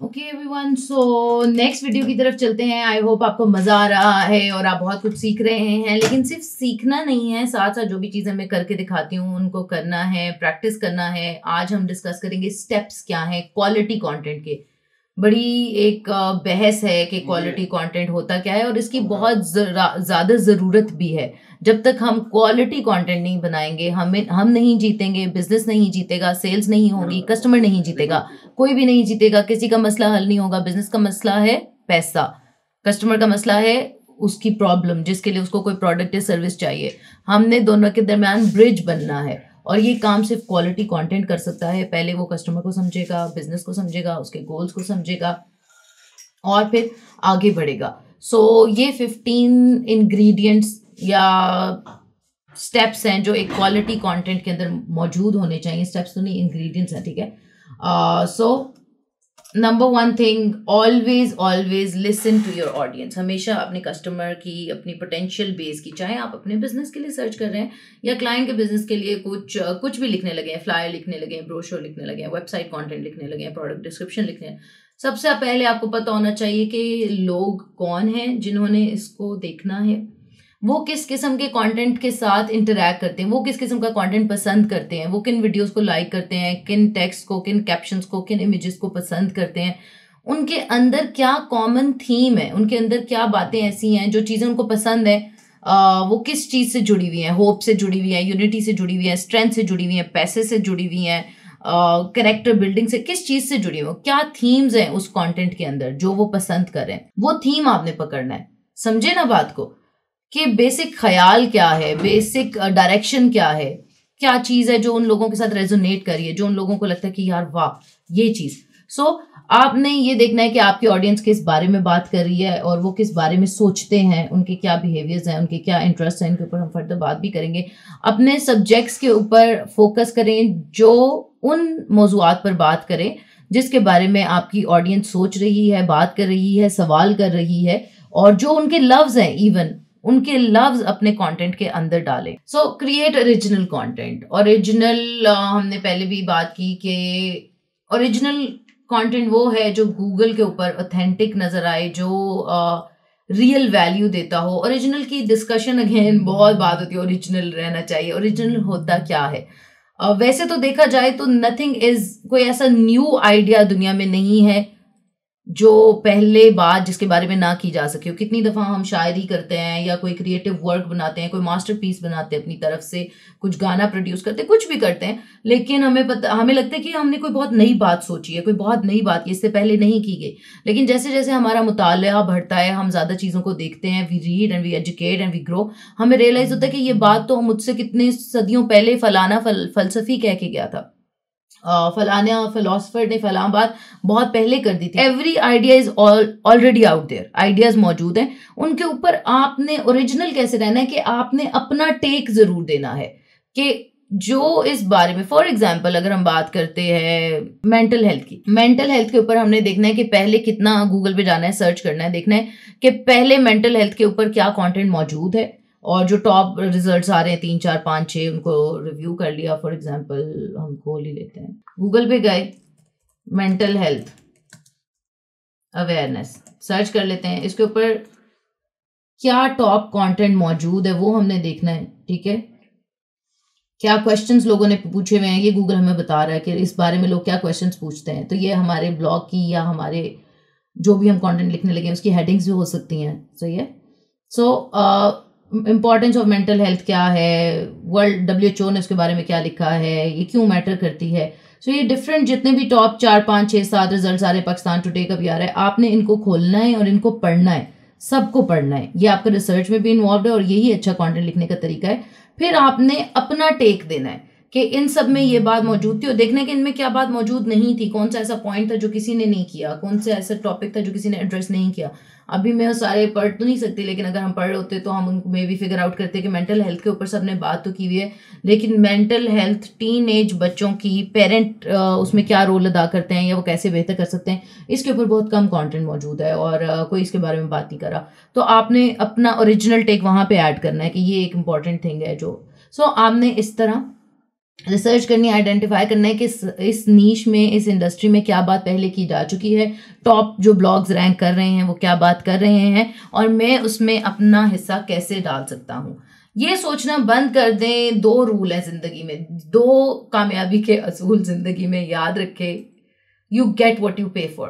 Okay everyone so next video की तरफ़ चलते हैं. आई होप आपको मज़ा आ रहा है और आप बहुत कुछ सीख रहे हैं, लेकिन सिर्फ़ सीखना नहीं है. साथ साथ जो भी चीज़ें मैं करके दिखाती हूँ, उनको करना है प्रैक्टिस करना है. आज हम डिस्कस करेंगे स्टेप्स क्या है क्वालिटी कंटेंट के. बड़ी एक बहस है कि क्वालिटी कंटेंट होता क्या है और इसकी बहुत ज़्यादा ज़रूरत भी है। जब तक हम क्वालिटी कंटेंट नहीं बनाएँगे हमें हम नहीं जीतेंगे बिज़नेस नहीं जीतेगा सेल्स नहीं होगी कस्टमर नहीं जीतेगा कोई भी नहीं जीतेगा किसी का मसला हल नहीं होगा बिज़नेस का मसला है पैसा। कस्टमर का मसला है उसकी प्रॉब्लम जिसके लिए उसको कोई प्रोडक्ट या सर्विस चाहिए। हमने दोनों के दरमियान ब्रिज बनना है। और ये काम सिर्फ़ क्वालिटी कंटेंट कर सकता है। पहले वो कस्टमर को समझेगा बिज़नेस को समझेगा उसके गोल्स को समझेगा और फिर आगे बढ़ेगा। सो so, ये फिफ्टीन इंग्रेडिएंट्स या स्टेप्स हैं जो एक क्वालिटी कंटेंट के अंदर मौजूद होने चाहिए। स्टेप्स तो नहीं इंग्रेडिएंट्स हैं ठीक है? So number one thing always always listen to your audience हमेशा अपने कस्टमर की, अपनी पोटेंशियल बेस की, चाहे आप अपने बिज़नेस के लिए सर्च कर रहे हैं या क्लाइंट के बिज़नेस के लिए कुछ कुछ भी लिखने लगे हैं फ्लायर लिखने लगे हैं ब्रोशर लिखने लगे हैं वेबसाइट कंटेंट लिखने लगे हैं प्रोडक्ट डिस्क्रिप्शन लिखने हैं, सबसे पहले आपको पता होना चाहिए कि लोग कौन हैं जिन्होंने इसको देखना है। वो किस किस्म के कंटेंट के साथ इंटरेक्ट करते हैं? वो किस किस्म का कंटेंट पसंद करते हैं? वो किन वीडियोस को लाइक करते हैं? किन टेक्स्ट को किन कैप्शंस को किन इमेजेस को पसंद करते हैं? उनके अंदर क्या कॉमन थीम है? उनके अंदर क्या बातें ऐसी हैं जो चीज़ें उनको पसंद है? आ, वो किस चीज़ से जुड़ी हुई हैं? होप से जुड़ी हुई है यूनिटी से जुड़ी हुई है स्ट्रेंथ से जुड़ी हुई है पैसे से जुड़ी हुई हैं करेक्टर बिल्डिंग से किस चीज़ से जुड़ी हुई क्या थीम्स हैं उस कंटेंट के अंदर जो वो पसंद करें वो थीम आपने पकड़ना है। समझे ना बात को? कि बेसिक ख्याल क्या है? बेसिक डायरेक्शन क्या है? क्या चीज़ है जो उन लोगों के साथ रेजोनेट करी है जो उन लोगों को लगता है कि यार वाह ये चीज़। सो so, आपने ये देखना है कि आपकी ऑडियंस किस बारे में बात कर रही है और वो किस बारे में सोचते हैं उनके क्या बिहेवियर्स हैं उनके क्या इंटरेस्ट हैं इनके ऊपर हम फर्दर बात भी करेंगे। अपने सब्जेक्ट्स के ऊपर फोकस करें जो उन मौजूद पर बात करें जिसके बारे में आपकी ऑडियंस सोच रही है बात कर रही है सवाल कर रही है और जो उनके लव्स हैं इवन उनके लव्स अपने कंटेंट के अंदर डालें। So create original content original हमने पहले भी बात की कि ओरिजिनल कंटेंट वो है जो गूगल के ऊपर ऑथेंटिक नज़र आए जो रियल uh, वैल्यू देता हो। ओरिजिनल की डिस्कशन अगेन बहुत बात होती है ओरिजिनल रहना चाहिए। ओरिजिनल होता क्या है? Uh, वैसे तो देखा जाए तो नथिंग इज़ कोई ऐसा न्यू आइडिया दुनिया में नहीं है। जो पहले बात जिसके बारे में ना की जा सके, कितनी दफ़ा हम शायरी करते हैं या कोई क्रिएटिव वर्क बनाते हैं, कोई मास्टर बनाते हैं अपनी तरफ़ से, कुछ गाना प्रोड्यूस करते हैं, कुछ भी करते हैं, लेकिन हमें पता, हमें लगता है कि हमने कोई बहुत नई बात सोची है, कोई बहुत नई बात की, इससे पहले नहीं की गई। लेकिन जैसे जैसे हमारा मुताल बढ़ता है, हम ज़्यादा चीज़ों को देखते हैं we read and we educate and we grow हमें रियलाइज़ होता है कि ये बात तो मुझसे कितने सदियों पहले फलाना फल, फलसफी कह के गया था। फलाना फिलोसफर ने फला बात बहुत पहले कर दी थी। Every idea is already out there ideas मौजूद हैं। उनके ऊपर आपने ओरिजिनल कैसे रहना है कि आपने अपना टेक ज़रूर देना है कि जो इस बारे में फॉर एग्ज़ाम्पल अगर हम बात करते हैं मेंटल हेल्थ की। मेंटल हेल्थ के ऊपर हमने देखना है कि पहले कितना गूगल पे जाना है सर्च करना है, देखना है कि पहले मेंटल हेल्थ के ऊपर क्या कंटेंट मौजूद है। और जो टॉप रिजल्ट्स आ रहे हैं तीन चार पाँच छः उनको रिव्यू कर लिया फॉर एग्जांपल हम खोल ही लेते हैं। गूगल पे गए मेंटल हेल्थ अवेयरनेस सर्च कर लेते हैं। इसके ऊपर क्या टॉप कंटेंट मौजूद है वो हमने देखना है ठीक है? क्या क्वेश्चंस लोगों ने पूछे हुए हैं ये गूगल हमें बता रहा है कि इस बारे में लोग क्या क्वेश्चंस पूछते हैं। तो ये हमारे ब्लॉग की या हमारे जो भी हम कंटेंट लिखने लगे उसकी हेडिंग्स भी हो सकती हैं। सही है so so, importance of mental health क्या है? वर्ल्ड डब्ल्यू एच ओ ने उसके बारे में क्या लिखा है? ये क्यों मैटर करती है? सो so ये डिफरेंट जितने भी टॉप चार, पाँच छः सात रिज़ल्ट रहे पाकिस्तान टुडे का भी आ रहा है, आपने इनको खोलना है और इनको पढ़ना है, सबको पढ़ना है। ये आपका रिसर्च में भी इन्वॉल्व है और यही अच्छा कॉन्टेंट लिखने का तरीका है। फिर आपने अपना टेक देना है। कि इन सब में ये बात मौजूद थी और देखने के इनमें क्या बात मौजूद नहीं थी कौन सा ऐसा पॉइंट था जो किसी ने नहीं किया कौन सा ऐसा टॉपिक था जो किसी ने एड्रेस नहीं किया। अभी मैं सारे पढ़ तो नहीं सकती लेकिन अगर हम पढ़ रहे होते तो हम उनको मे भी फिगर आउट करते कि मेंटल हेल्थ के ऊपर सबने बात तो की हुई है। लेकिन मेंटल हेल्थ टीन एज बच्चों की पेरेंट उसमें क्या रोल अदा करते हैं या वो कैसे बेहतर कर सकते हैं इसके ऊपर बहुत कम कॉन्टेंट मौजूद है और कोई इसके बारे में बात नहीं करा। तो आपने अपना ओरिजिनल टेक वहाँ पर ऐड करना है कि ये एक इंपॉर्टेंट थिंग है जो। सो so, आपने इस तरह रिसर्च करनी आइडेंटिफाई करना है कि इस, इस नीच में इस इंडस्ट्री में क्या बात पहले की जा चुकी है। टॉप जो ब्लॉग्स रैंक कर रहे हैं वो क्या बात कर रहे हैं और मैं उसमें अपना हिस्सा कैसे डाल सकता हूँ? ये सोचना बंद कर दें दो रूल है ज़िंदगी में। दो कामयाबी के असूल ज़िंदगी में याद रखें। You get what you pay for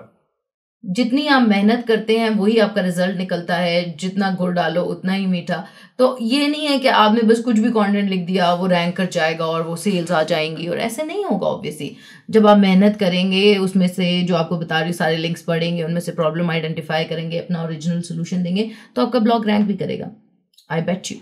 जितनी आप मेहनत करते हैं, वही आपका रिज़ल्ट निकलता है। जितना गुड़ डालो, उतना ही मीठा। तो ये नहीं है कि आपने बस कुछ भी कंटेंट लिख दिया, वो रैंक कर जाएगा और वो सेल्स आ जाएँगी और ऐसे नहीं होगा ऑब्वियसली जब आप मेहनत करेंगे, उसमें से जो आपको बता रही सारे लिंक्स पढ़ेंगे, उनमें से प्रॉब्लम आइडेंटिफाई करेंगे, अपना ओरिजिनल सोल्यूशन देंगे तो आपका ब्लॉग रैंक भी करेगा। आई बेट यू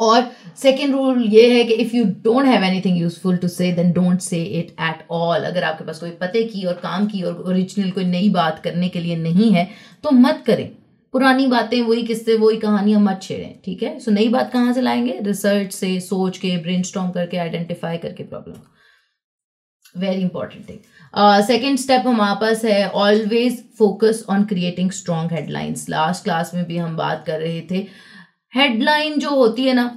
और सेकेंड रूल ये है कि if you don't have anything useful to say then don't say it at all अगर आपके पास कोई पते की और काम की और ओरिजिनल कोई नई बात करने के लिए नहीं है तो मत करें। पुरानी बातें वही किस्से वही कहानियाँ मत छेड़ें ठीक है? सो so, नई बात कहाँ से लाएँगे? रिसर्च से सोच के ब्रेन करके आइडेंटिफाई करके problem very important thing second step हमारे पास है always focus on creating strong headlines last class में भी हम बात कर रहे थे हेडलाइन जो होती है ना,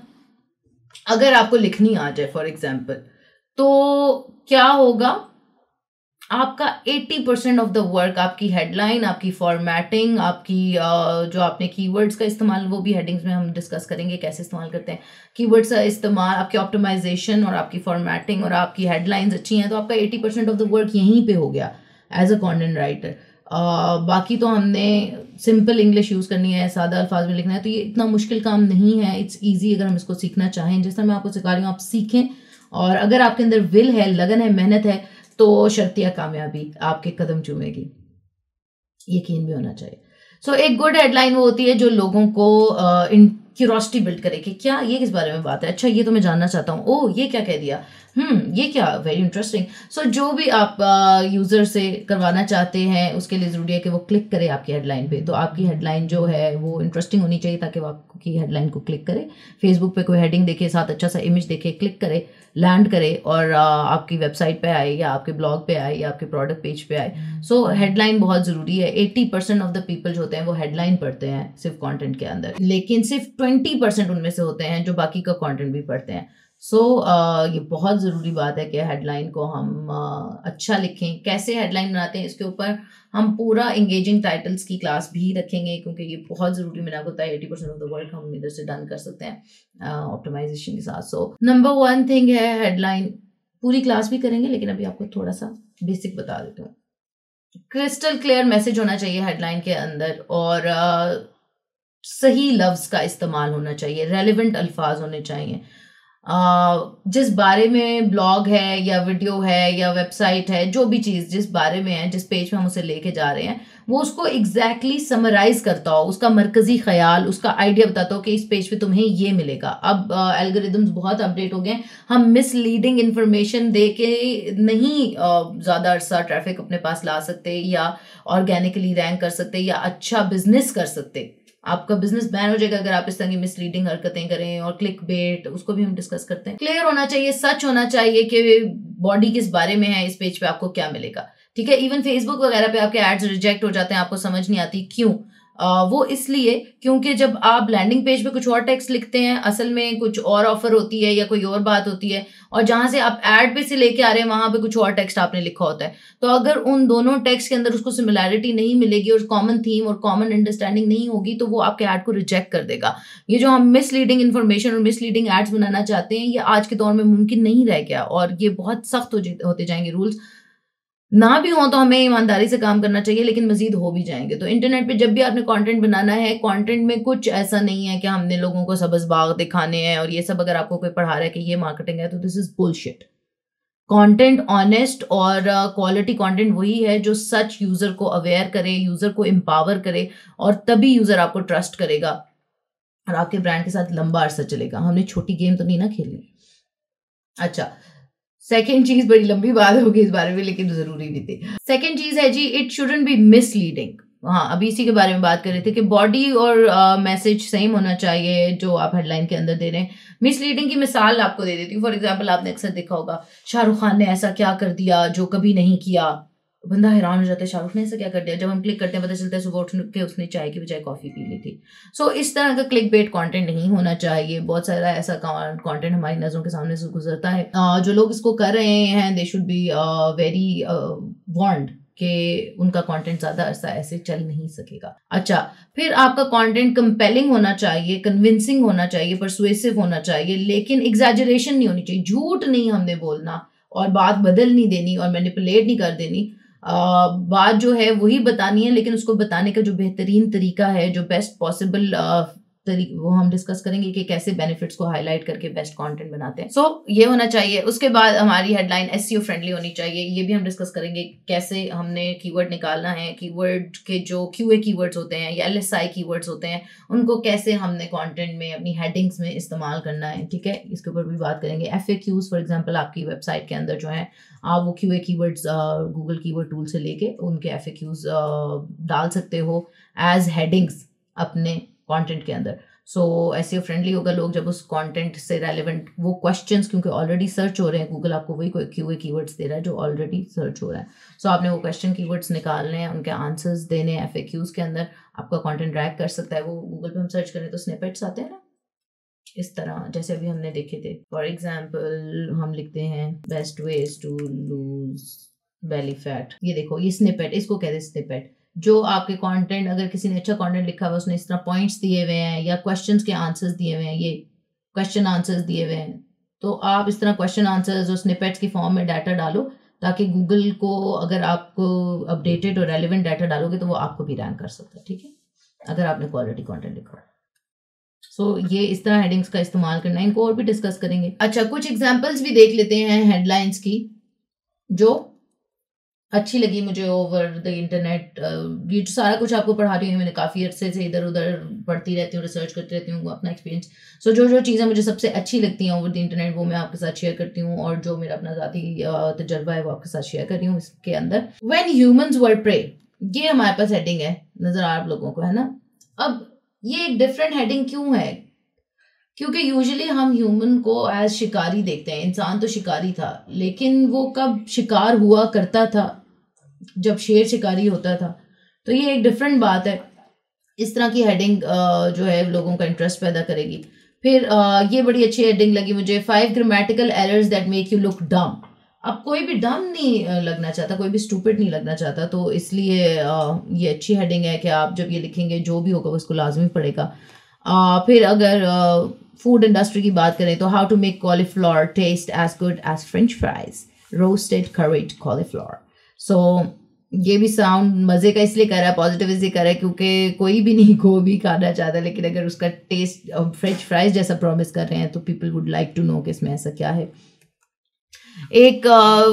अगर आपको लिखनी आ जाए फॉर एग्ज़ाम्पल तो क्या होगा? आपका 80 परसेंट ऑफ़ द वर्क आपकी हेडलाइन आपकी फॉर्मेटिंग आपकी जो आपने कीवर्ड्स का इस्तेमाल, वो भी हेडिंग्स में हम डिस्कस करेंगे, कैसे इस्तेमाल करते हैं। कीवर्ड्स का इस्तेमाल, आपकी ऑप्टिमाइजेशन और आपकी फॉर्मेटिंग और आपकी हेडलाइंस अच्छी हैं तो आपका 80 परसेंट ऑफ़ द वर्क यहीं पे हो गया एज अ कॉन्टेंट राइटर बाकी तो हमने सिंपल इंग्लिश यूज़ करनी है सादा अल्फाज में लिखना है तो ये इतना मुश्किल काम नहीं है। इट्स ईजी अगर हम इसको सीखना चाहें। जिस मैं आपको सिखा रही हूँ आप सीखें। और अगर आपके अंदर विल है लगन है मेहनत है तो शर्तिया कामयाबी आपके कदम चूमेगी। यकीन भी होना चाहिए। सो so, एक गुड हेडलाइन वो होती है जो लोगों को इन क्यूरोसिटी बिल्ड करे कि क्या ये किस बारे में बात है? अच्छा ये तो मैं जानना चाहता हूँ। ओ ये क्या कह दिया? हम्म ये क्या वेरी इंटरेस्टिंग सो जो भी आप यूज़र से करवाना चाहते हैं उसके लिए ज़रूरी है कि वो क्लिक करे आपकी हेडलाइन पे। तो आपकी हेडलाइन जो है वो इंटरेस्टिंग होनी चाहिए ताकि वो आपकी हेडलाइन को क्लिक करे। फेसबुक पे कोई हेडिंग देखे साथ अच्छा सा इमेज देखे क्लिक करे लैंड करे और आपकी वेबसाइट पे आए या आपके ब्लॉग पे आए या आपके प्रोडक्ट पेज पे आए। सो so, हेडलाइन बहुत ज़रूरी है। Eighty percent of the people जो होते हैं वो हेडलाइन पढ़ते हैं सिर्फ़ कॉन्टेंट के अंदर। लेकिन सिर्फ़ ट्वेंटी परसेंट उनमें से होते हैं जो बाकी का कॉन्टेंट भी पढ़ते हैं। सो so, uh, ये बहुत ज़रूरी बात है कि हेडलाइन को हम uh, अच्छा लिखें। कैसे हेडलाइन बनाते हैं इसके ऊपर हम पूरा इंगेजिंग टाइटल्स की क्लास भी रखेंगे क्योंकि ये बहुत ज़रूरी मैंने आपको बताया eighty percent of the work हम इधर से डन कर सकते हैं ऑप्टिमाइजेशन uh, के साथ। सो नंबर वन थिंग है हेडलाइन पूरी क्लास भी करेंगे लेकिन अभी आपको थोड़ा सा बेसिक बता देता हूँ। क्रिस्टल क्लियर मैसेज होना चाहिए हेडलाइन के अंदर और uh, सही लफ्ज़ का इस्तेमाल होना चाहिए रेलिवेंट अल्फाज होने चाहिए। जिस बारे में ब्लॉग है या वीडियो है या वेबसाइट है, जो भी चीज़ जिस बारे में है, जिस पेज में हम उसे लेके जा रहे हैं, वो उसको एग्जैक्टली exactly समराइज करता हो, उसका मरकजी ख्याल, उसका आइडिया बताता हो कि इस पेज पे तुम्हें ये मिलेगा। अब एल्गोरिदम्स बहुत अपडेट हो गए हैं। हम मिसलीडिंग इन्फॉर्मेशन दे के नहीं ज़्यादा अरसा ट्रैफ़िक अपने पास ला सकते या ऑर्गेनिकली रैंक कर सकते या अच्छा बिज़नेस कर सकते। आपका बिज़नेस बैन हो जाएगा अगर आप इस तरह की मिसलीडिंग हरकतें करें और क्लिक बेट उसको भी हम डिस्कस करते हैं। क्लियर होना चाहिए, सच होना चाहिए कि बॉडी किस बारे में है, इस पेज पे आपको क्या मिलेगा। ठीक है? इवन फेसबुक वगैरह पे आपके एड्स रिजेक्ट हो जाते हैं, आपको समझ नहीं आती क्यों? वो इसलिए क्योंकि जब आप लैंडिंग पेज पे कुछ और टेक्स्ट लिखते हैं, असल में कुछ और ऑफ़र होती है या कोई और बात होती है, और जहाँ से आप एड पे से लेके आ रहे हैं, वहाँ पे कुछ और टेक्स्ट आपने लिखा होता है। तो अगर उन दोनों टेक्स्ट के अंदर उसको सिमिलैरिटी नहीं मिलेगी और कॉमन थीम और कॉमन अंडरस्टैंडिंग नहीं होगी तो वो आपके एड को रिजेक्ट कर देगा। ये जो हम मिसलीडिंग इन्फॉर्मेशन और मिसलीडिंग एड्स बनाना चाहते हैं, ये आज के दौर में मुमकिन नहीं रह गया, और ये बहुत सख्त होते जाएँगे रूल्स ना भी हो तो हमें ईमानदारी से काम करना चाहिए लेकिन मजीद हो भी जाएँगे। तो इंटरनेट पे जब भी आपने कंटेंट बनाना है कंटेंट में कुछ ऐसा नहीं है कि हमने लोगों को सबस बाग दिखाने हैं और ये सब अगर आपको कोई पढ़ा रहा है कि ये मार्केटिंग है तो this is bullshit content honest और क्वालिटी uh, कंटेंट वही है जो सच यूज़र को अवेयर करे यूज़र को एम्पावर करे और तभी यूज़र आपको ट्रस्ट करेगा और आपके ब्रांड के साथ लंबा अरसा चलेगा। हमने छोटी गेम तो नहीं ना खेलनी अच्छा सेकेंड चीज़ बड़ी लंबी बात होगी इस बारे में लेकिन ज़रूरी भी थी। सेकेंड चीज़ है जी इट शुडन बी मिसलीडिंग हाँ अभी इसी के बारे में बात कर रहे थे कि बॉडी और मैसेज uh, सेम होना चाहिए जो आप हेडलाइन के अंदर दे रहे हैं। मिसलीडिंग की मिसाल आपको दे देती हूँ। फॉर एग्ज़ाम्पल आपने अक्सर देखा होगा शाहरुख खान ने ऐसा क्या कर दिया जो कभी नहीं किया। बंदा हैरान हो जाता है शाहरुख ने ऐसा क्या कर दिया? जब हम क्लिक करते हैं पता चलता है सुबह उठ के उसने चाय की बजाय कॉफ़ी पी ली थी। सो so, इस तरह का क्लिक बेट कॉन्टेंट नहीं होना चाहिए। बहुत सारा ऐसा कॉन्टेंट हमारी नज़रों के सामने से गुजरता है। uh, जो लोग इसको कर रहे हैं they should be very warned कि उनका कंटेंट ज़्यादा अरसा ऐसे चल नहीं सकेगा। अच्छा फिर आपका कंटेंट कंपेलिंग होना चाहिए कन्विंसिंग होना चाहिए परसुएसिव होना चाहिए लेकिन एग्जैजरेशन नहीं होनी चाहिए। झूठ नहीं हमने बोलना और बात बदल नहीं देनी और मैनिपुलेट नहीं कर देनी। बात जो है वही बतानी है, लेकिन उसको बताने का जो बेहतरीन तरीका है, जो बेस्ट पॉसिबल वो हम डिस्कस करेंगे कि कैसे बेनिफिट्स को हाईलाइट करके बेस्ट कंटेंट बनाते हैं। सो so, ये होना चाहिए। उसके बाद हमारी हेडलाइन एस फ्रेंडली होनी चाहिए। ये भी हम डिस्कस करेंगे कैसे हमने कीवर्ड निकालना है कीवर्ड के जो क्यू ए कीवर्ड्स होते हैं या एल एस आई कीवर्ड्स होते हैं उनको कैसे हमने कॉन्टेंट में अपनी हेडिंग्स में इस्तेमाल करना है ठीक है? इसके ऊपर भी बात करेंगे। F A Qs for example आपकी वेबसाइट के अंदर जो है आप वो Q A keywords Google keyword tool से लेके उनके एफ़ ए क्यूज डाल सकते हो एज हेडिंग्स अपने कंटेंट के अंदर। सो so, ऐसे फ्रेंडली होगा लोग जब उस कंटेंट से रेलिवेंट वो क्वेश्चंस क्योंकि ऑलरेडी सर्च हो रहे हैं गूगल आपको वही क्यू कीवर्ड्स दे रहा है जो ऑलरेडी सर्च हो रहा है। सो so, आपने वो क्वेश्चन कीवर्ड्स निकालने हैं उनके आंसर्स देने एफ़ ए क्यूज़ के अंदर आपका कॉन्टेंट ड्रैक कर सकता है। वो गूगल पे हम सर्च करें तो स्नेपेट्स आते हैं ना? इस तरह जैसे अभी हमने देखे थे। फॉर एग्ज़ाम्पल हम लिखते हैं best ways to lose belly fat ये देखो ये स्निपेट इसको कहते हैं स्निपेट जो आपके कंटेंट अगर किसी ने अच्छा कंटेंट लिखा हुआ उसने इस तरह पॉइंट्स दिए हुए हैं या क्वेश्चंस के आंसर्स दिए हुए हैं ये क्वेश्चन आंसर्स दिए हुए हैं तो आप इस तरह क्वेश्चन आंसर्स और स्निपेट्स की फॉर्म में डाटा डालो ताकि गूगल को अगर आपको अपडेटेड और रेलिवेंट डाटा डालोगे तो वो आपको भी रैंक कर सकता है ठीक है? अगर आपने क्वालिटी कॉन्टेंट लिखा सो so, ये इस तरह हेडिंग्स का इस्तेमाल करना है इनको और भी डिस्कस करेंगे। अच्छा कुछ एग्जाम्पल्स भी देख लेते हैं हेडलाइंस की जो अच्छी लगी मुझे ओवर द इंटरनेट ये सारा कुछ आपको पढ़ा रही हूँ मैंने काफ़ी अरसे से इधर उधर पढ़ती रहती हूँ रिसर्च करती रहती हूँ अपना एक्सपीरियंस सो so, जो जो चीज़ें मुझे सबसे अच्छी लगती हैं ओवर द इंटरनेट वो मैं आपके साथ शेयर करती हूँ और जो मेरा अपना ज़ाती तजर्बा है वो आपके साथ शेयर कर रही हूँ इसके अंदर। वेन ह्यूमन्स वर प्रे ये हमारे पास हेडिंग है नज़र आ आप लोगों को है ना? अब ये एक डिफरेंट हेडिंग क्यों है? क्योंकि यूजुअली हम ह्यूमन को एज शिकारी देखते हैं, इंसान तो शिकारी था, लेकिन वो कब शिकार हुआ करता था, जब शेर शिकारी होता था तो ये एक डिफरेंट बात है। इस तरह की हेडिंग जो है लोगों का इंटरेस्ट पैदा करेगी। फिर ये बड़ी अच्छी हेडिंग लगी मुझे five grammatical errors that make you look dumb अब कोई भी डम नहीं लगना चाहता, कोई भी स्टूपिड नहीं लगना चाहता तो इसलिए ये अच्छी हेडिंग है कि आप जब ये लिखेंगे, जो भी होगा उसको लाजमी पड़ेगा फिर अगर फ़ूड इंडस्ट्री की बात करें तो how to make cauliflower taste as good as French fries roasted curried cauliflower so ये भी साउंड मज़े का इसलिए कर रहा है पॉजिटिव इसलिए कर रहा है क्योंकि कोई भी नहीं गोभी खाना चाहता लेकिन अगर उसका टेस्ट फ्रेंच फ्राइज जैसा प्रॉमिस कर रहे हैं तो people would like to know कि इसमें ऐसा क्या है। एक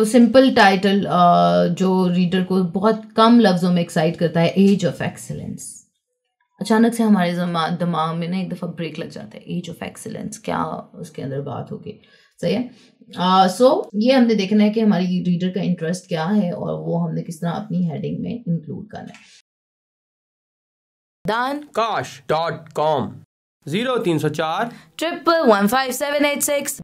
सिंपल uh, टाइटल uh, जो रीडर को बहुत कम लफ्ज़ों में एक्साइट करता है एज ऑफ़ एक्सेलेंस अचानक से हमारे दिमाग में ना एक दफ़ा ब्रेक लग जाता है। एज ऑफ़ एक्सीलेंस क्या उसके अंदर बात होगी? सही है? सो uh, so, ये हमने देखना है कि हमारी रीडर का इंटरेस्ट क्या है और वो हमने किस तरह अपनी हेडिंग में इंक्लूड करना है। दान। काश डॉट कॉम। ज़ीरो तीन सौ चार। Triple one five seven eight six.